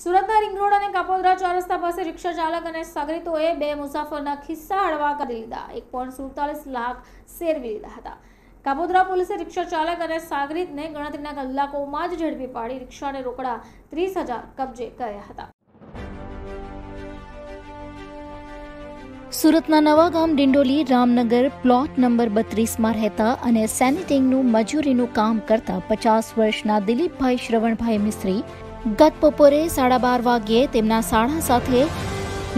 સુરતના ring road અને કાપોદરા ચાર પાસે રિક્ષા ચાલક અને સાગરીતોએ બે મુસાફરના ખિસ્સા હળવા કરી લીધા. એક લાખ શેરવી લીધા હતા. કાપોદરા પોલીસે રિક્ષા ચાલક અને સાગરીતને ગણતરીના કલાકોમાં જ ઝડપી પાડી રિક્ષાને રોકડા ત્રીસ કબજે કર્યા હતા. સુરતના નવાગામ ડિંડોલી રામનગર પ્લોટ નંબર બત્રીસમાં રહેતા અને સેનિટિંગનું મજૂરીનું કામ કરતા પચાસ વર્ષના દિલીપભાઈ શ્રવણભાઈ મિસ્ત્રી ગત બપોરે સાડા બાર વાગ્યે તેમના સાડા સાથે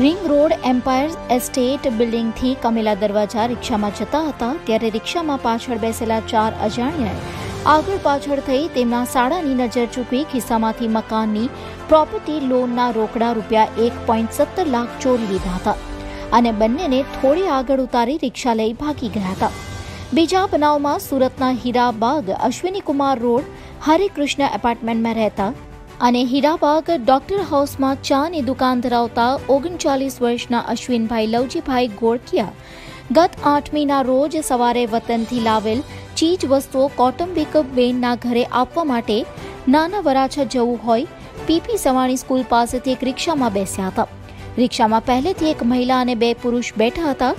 રિંગ રોડ એમ્પાયર એસ્ટેટ બિલ્ડિંગથી કમેલા દરવાજા રિક્ષામાં જતા હતા ત્યારે રિક્ષામાં પાછળ બેસેલા ચાર અજાણ્યાએ આગળ પાછળ થઈ તેમના સાડાની નજર ચૂકવી ખિસ્સામાંથી મકાનની પ્રોપર્ટી લોનના રોકડા રૂપિયા એક પોઈન્ટ સત્તર લાખ ચોરી લીધા હતા અને બંનેને થોડી આગળ ઉતારી રિક્ષા લઈ ભાગી ગયા હતા. બીજા બનાવમાં સુરતના હીરાબાગ અશ્વિની કુમાર રોડ, હરિકૃષ્ણ એપાર્ટમેન્ટમાં રહેતા અને હીરાબાગ ડોક્ટર હાઉસમાં ચાની દુકાન ધરાવતા ઓગણચાલીસ વર્ષના અશ્વિનભાઈ લવજીભાઈ ગોળકિયા ગત આઠમીના રોજ સવારે વતનથી લાવેલ ચીજ વસ્તુઓ કૌટુંબિક બેનના ઘરે આપવા માટે નાના વરાછા જવું હોય, પીપી સવાણી સ્કૂલ પાસેથી એક રિક્ષામાં બેસ્યા હતા. રિક્ષામાં પહેલેથી એક મહિલા અને બે પુરુષ બેઠા હતા.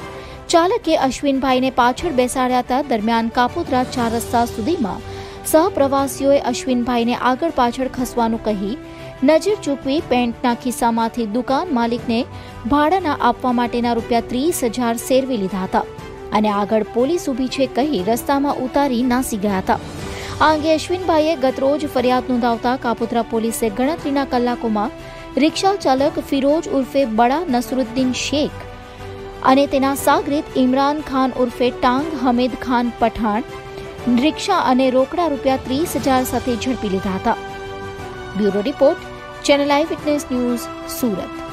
ચાલકે અશ્વિનભાઈને પાછળ બેસાડ્યા હતા. દરમિયાન કાપોદ્રા ચાર રસ્તા સુધીમાં સહપ્રવાસીઓએ અશ્વિનભાઈને આગળ પાછળ ખસવાનું કહી નજર ચૂકવી પેન્ટના ખિસ્સામાંથી દુકાન માલિકને ભાડાના આપવા માટેના રૂપિયા ત્રીસ હજાર સેરવી લીધા હતા અને આગળ પોલીસ ઊભી છે કહી રસ્તામાં ઉતારી નાસી ગયા હતા. આ અંગે અશ્વિનભાઈએ ગતરોજ ફરિયાદ નોંધાવતા કાપોદ્રા પોલીસે ગણતરીના કલાકોમાં રિક્ષા ચાલક ફિરોજ ઉર્ફે બડા નસરુદ્દીન શેખ અને તેના સાગરીત ઇમરાન ખાન ઉર્ફે ટાંગ હમીદ ખાન પઠાણ રિક્ષા અને રોકડા રૂપિયા ત્રીસ હજાર સાથે ઝડપી લીધા હતા. Bureau report, Channel Eye Witness News, Surat.